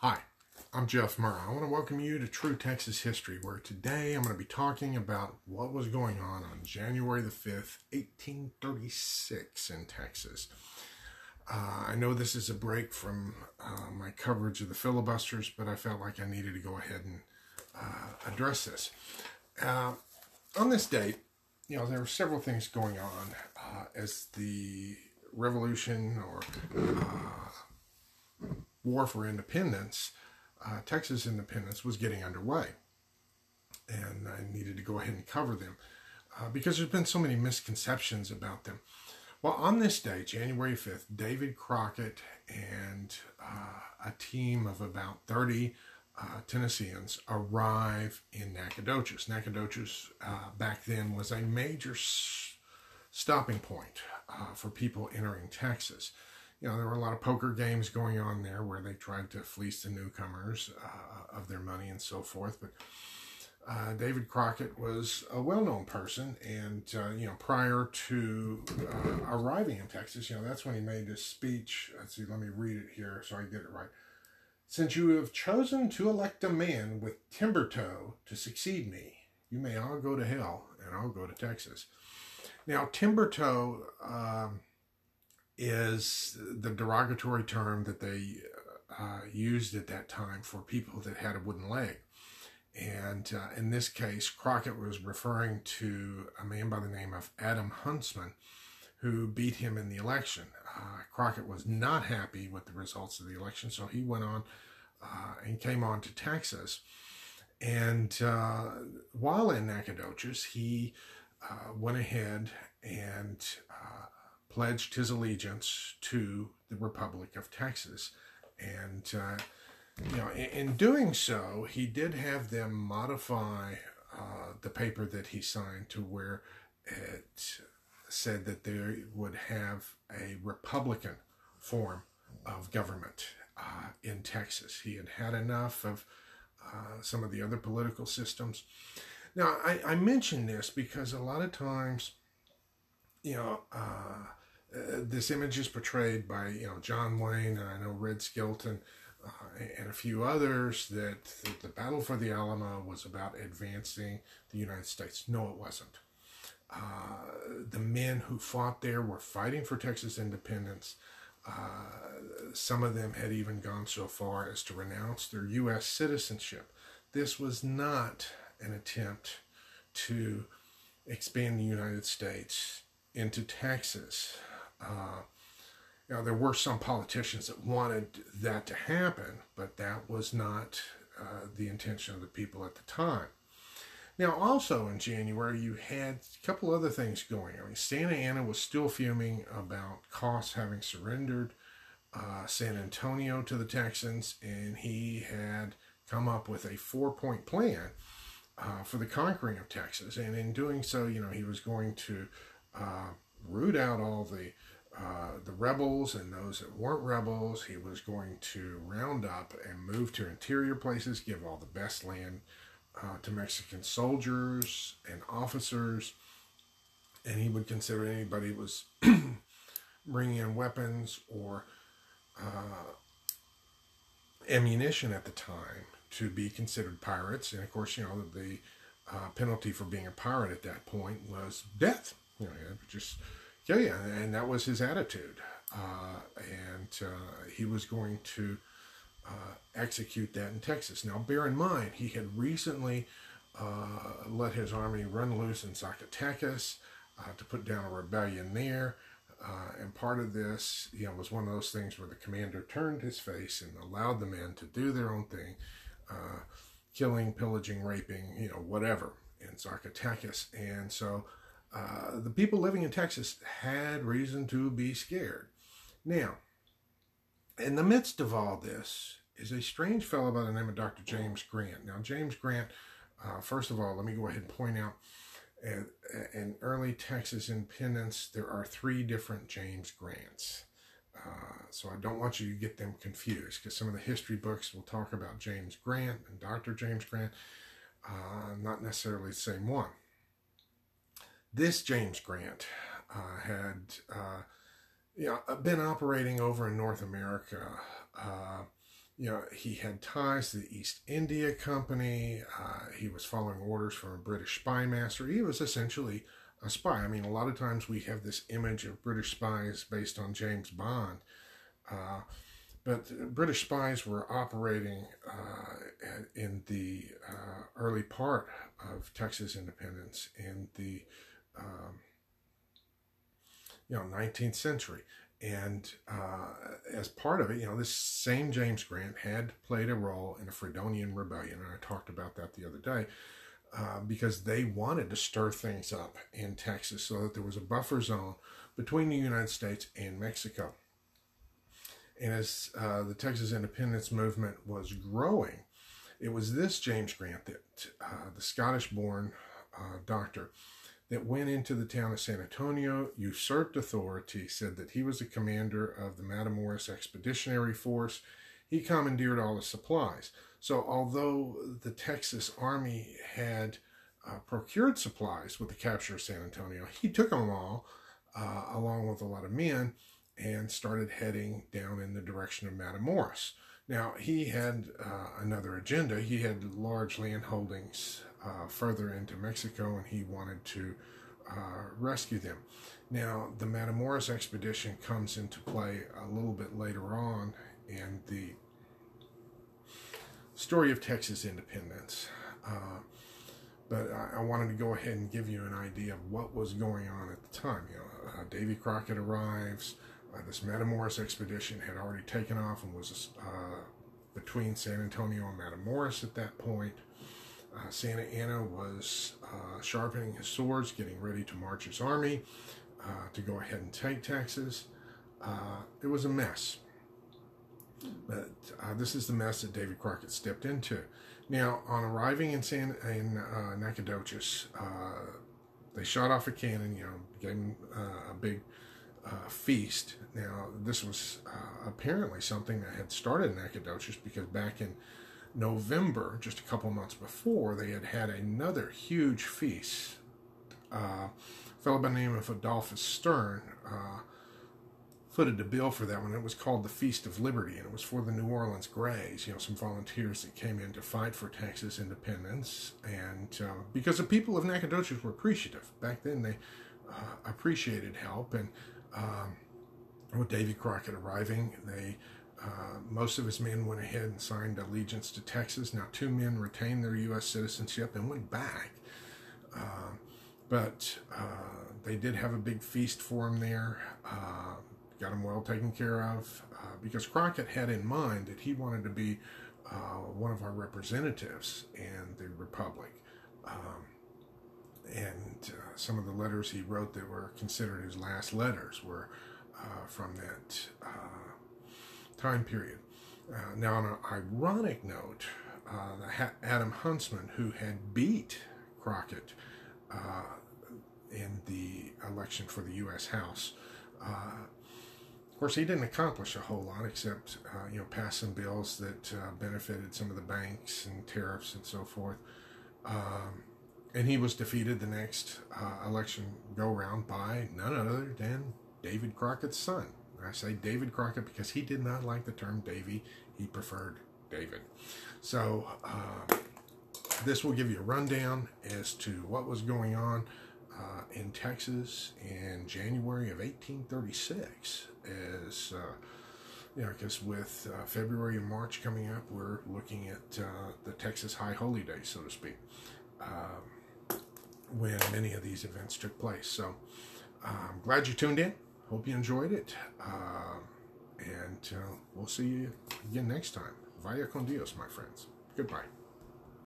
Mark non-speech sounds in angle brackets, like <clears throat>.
Hi, I'm Jeff Murrah. I want to welcome you to True Texas History, where today I'm going to be talking about what was going on on January the 5th, 1836 in Texas. Uh, I know this is a break from uh, my coverage of the filibusters, but I felt like I needed to go ahead and uh, address this. Uh, on this date, you know, there were several things going on uh, as the revolution or uh, war for independence, uh, Texas independence, was getting underway. And I needed to go ahead and cover them uh, because there's been so many misconceptions about them. Well, on this day, January 5th, David Crockett and uh, a team of about 30 uh, Tennesseans arrive in Nacogdoches. Nacogdoches uh, back then was a major stopping point uh, for people entering Texas. You know, there were a lot of poker games going on there where they tried to fleece the newcomers uh, of their money and so forth. But uh, David Crockett was a well-known person, and uh, you know, prior to uh, arriving in Texas, you know, that's when he made this speech. Let's see, let me read it here so I get it right. Since you have chosen to elect a man with timber toe to succeed me, you may all go to hell, and I'll go to Texas. Now, timber toe um, is the derogatory term that they uh, used at that time for people that had a wooden leg. And uh, in this case, Crockett was referring to a man by the name of Adam Huntsman, who beat him in the election. Uh, Crockett was not happy with the results of the election, so he went on uh, and came on to Texas. And uh, while in Nacogdoches, he uh, went ahead and pledged his allegiance to the Republic of Texas. And, uh, you know, in, in, doing so, he did have them modify uh, the paper that he signed to where it said that they would have a Republican form of government uh, in Texas. He had had enough of uh, some of the other political systems. Now, I, I mention this because a lot of times, you know, uh, uh, this image is portrayed by, you know, John Wayne, and I know Red Skelton, uh, and a few others that, that the Battle for the Alamo was about advancing the United States. No, it wasn't. Uh, the men who fought there were fighting for Texas independence. Uh, some of them had even gone so far as to renounce their U.S. citizenship. This was not an attempt to expand the United States into Texas. Uh, you know, there were some politicians that wanted that to happen, but that was not uh, the intention of the people at the time. Now, also in January, you had a couple other things going. I mean, Santa Anna was still fuming about Cos having surrendered uh, San Antonio to the Texans, and he had come up with a four point plan uh, for the conquering of Texas. And in doing so, you know, he was going to uh, root out all the uh, the rebels and those that weren't rebels. He was going to round up and move to interior places, give all the best land uh, to Mexican soldiers and officers, and he would consider anybody was <clears throat> bringing in weapons or uh, ammunition at the time to be considered pirates. And of course, you know the uh, penalty for being a pirate at that point was death. You know, just kill you, and that was his attitude. Uh, and uh, he was going to uh, execute that in Texas. Now, bear in mind, he had recently uh, let his army run loose in Zacatecas uh, to put down a rebellion there. Uh, and part of this, you know, was one of those things where the commander turned his face and allowed the men to do their own thing, killing, pillaging, raping, you know, whatever in Zacatecas. And so uh, the people living in Texas had reason to be scared. Now, in the midst of all this is a strange fellow by the name of Dr. James Grant. Now, James Grant, uh, first of all, let me go ahead and point out uh, in early Texas independence, there are three different James Grants. Uh, so I don't want you to get them confused because some of the history books will talk about James Grant and Dr. James Grant, uh, not necessarily the same one. This James Grant uh, had uh, you know, been operating over in North America uh, you know, he had ties to the East India Company. Uh, he was following orders from a British spy master. He was essentially a spy. I mean, a lot of times we have this image of British spies based on James Bond. Uh, but British spies were operating uh, in the uh, early part of Texas independence in the um, you know 19th century, and uh, as part of it, you know, this same James Grant had played a role in a Fredonian rebellion, and I talked about that the other day. Uh, because they wanted to stir things up in Texas so that there was a buffer zone between the United States and Mexico. And as uh, the Texas independence movement was growing, it was this James Grant that uh, the Scottish born uh, doctor that went into the town of San Antonio, usurped authority, said that he was the commander of the Matamoros Expeditionary Force. He commandeered all the supplies. So, although the Texas Army had uh, procured supplies with the capture of San Antonio, he took them all, uh, along with a lot of men, and started heading down in the direction of Matamoros. Now, he had uh, another agenda. He had large land holdings uh, further into Mexico and he wanted to uh, rescue them. Now, the Matamoros expedition comes into play a little bit later on in the story of Texas independence. Uh, but I, I, wanted to go ahead and give you an idea of what was going on at the time. You know, uh, Davy Crockett arrives. Uh, this Matamoros expedition had already taken off and was uh, between San Antonio and Matamoros at that point. Uh, Santa Anna was uh, sharpening his swords, getting ready to march his army uh, to go ahead and take Texas. Uh, it was a mess. But this is the mess that David Crockett stepped into. Now, on arriving in San in Nacogdoches, they shot off a cannon. You know, gave him a big feast. Now, this was apparently something that had started in Nacogdoches because back in November, just a couple months before, they had had another huge feast. Uh, a fellow by the name of Adolphus Sterne uh, footed the bill for that one. It was called the Feast of Liberty, and it was for the New Orleans Grays, you know, some volunteers that came in to fight for Texas independence. And uh, because the people of Nacogdoches were appreciative. Back then, they uh, appreciated help. And um, with Davy Crockett arriving, they uh, most of his men went ahead and signed allegiance to Texas. Now, two men retained their U.S. citizenship and went back. Uh, but uh, they did have a big feast for him there, uh, got him well taken care of, uh, because Crockett had in mind that he wanted to be one of our representatives in the Republic. Um, and some of the letters he wrote that were considered his last letters were from that time period. Uh, now, on an ironic note, uh, Adam Huntsman, who had beat Crockett uh, in the election for the U.S. House, uh, of course, he didn't accomplish a whole lot except, uh, you know, pass some bills that uh, benefited some of the banks and tariffs and so forth. Um, and he was defeated the next election go round by none other than David Crockett's son. I say David Crockett because he did not like the term Davy. He preferred David. So uh, this will give you a rundown as to what was going on uh, in Texas in January of 1836. As uh, you know, because with uh, February and March coming up, we're looking at uh, the Texas High Holy Day, so to speak, um, when many of these events took place. So I'm glad you tuned in. Hope you enjoyed it. Uh, and uh, we'll see you again next time. Vaya con Dios, my friends. Goodbye.